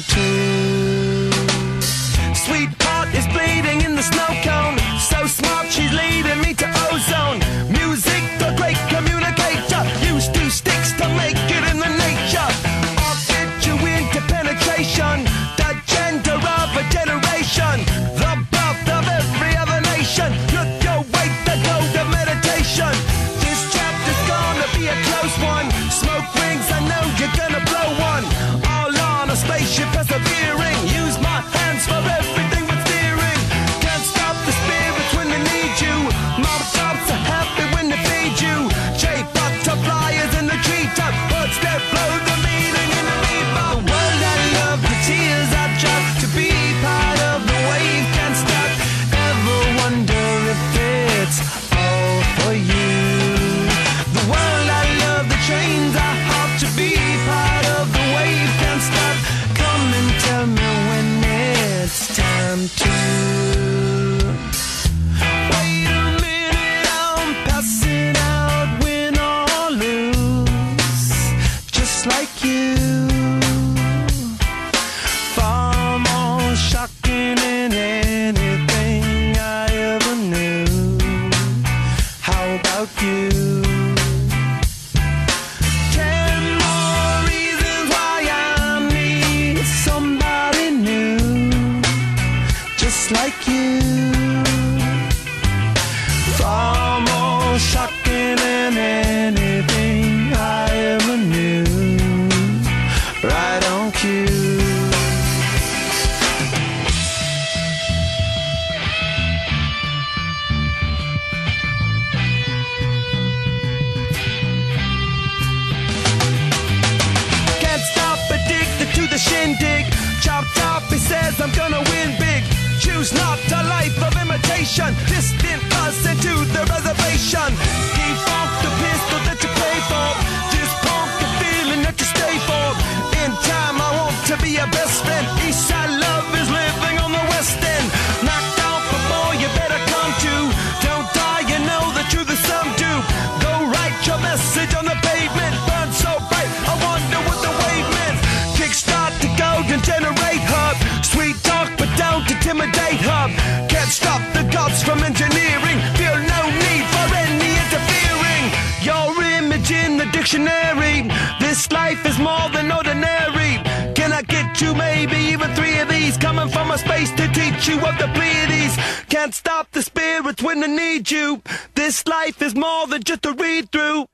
to. Sweetheart is bleeding in the snow cone. So smart, she's leading me to ozone. Music, the great communicator. Used two sticks to make it in the nature. I'll get you into penetration. The gender of a generation. The birth of every other nation. Look your way to go to meditation. This chapter's gonna be a close one. Smoke Happy when they feed you. Choose not a life of imitation. Distant us into the reservation. Defunct from engineering. Feel no need for any interfering. Your image in the dictionary. This life is more than ordinary. Can I get you maybe even three of these? Coming from a space to teach you of the Pleiades. Can't stop the spirits when they need you. This life is more than just a read through.